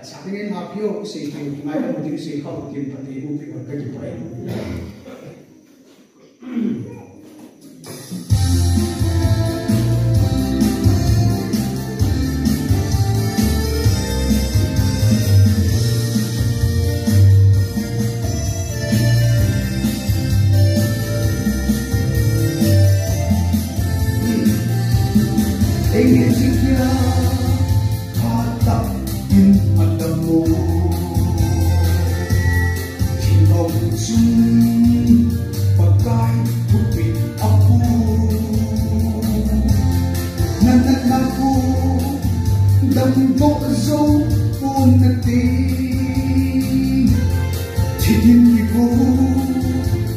Tingin hapyo si Kim, một mo din si Hao Kim pati upi cái gì vậy. Ingin siya hatakin Sinong sun pagkay hupit ako Nanak ako dambo zo unating ta ko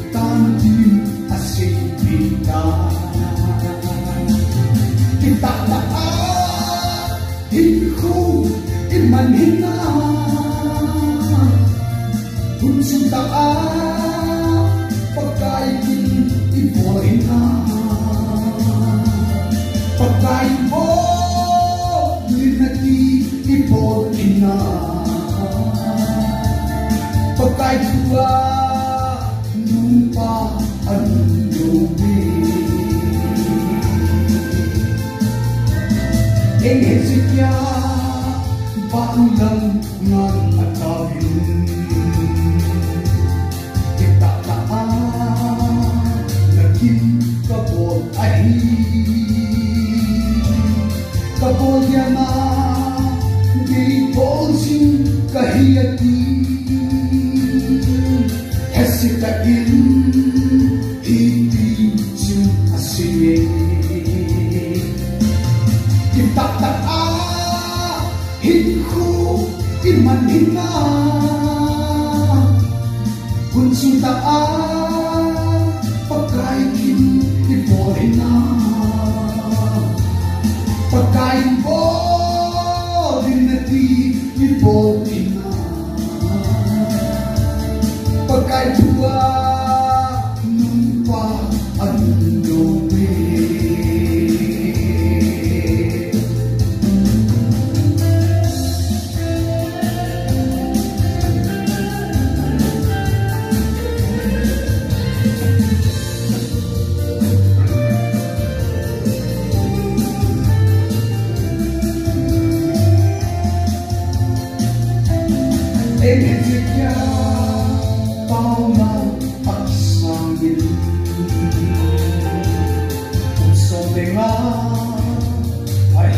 tandi asing bintang kita daa Hinku iman hina Bunsun daa Pagkain ibo hina Pagkain mo Linati ibo na Pakai tua Numpa anumbi Ing hesikya Baulang ngan atawin Kita Naging kabol ay Kabol yana Di bolsing kahiyati Hesikain Hindi sin asingin kita tak ah hinku iman hina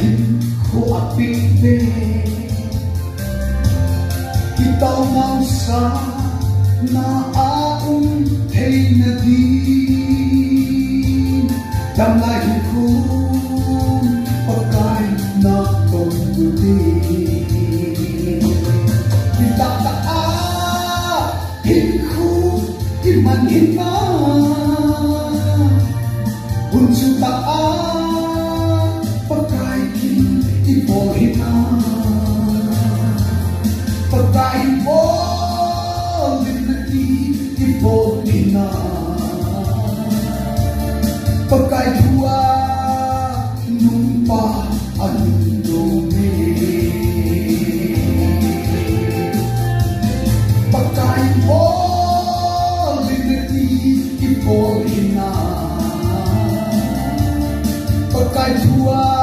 Ahim ko apite Ikaw mang sa Naaong hey na din Damahin ko Pagkain na khu Itataa Hinku Iman hina Unsu taa Pagkaikin Pakai dua numpah Indomie Pakai oli neti Ipolina. Pakai dua